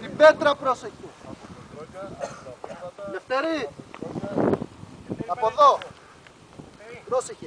Την πέτρα πρόσεχε. Δευτερή. Από εδώ. Πρόσεχε.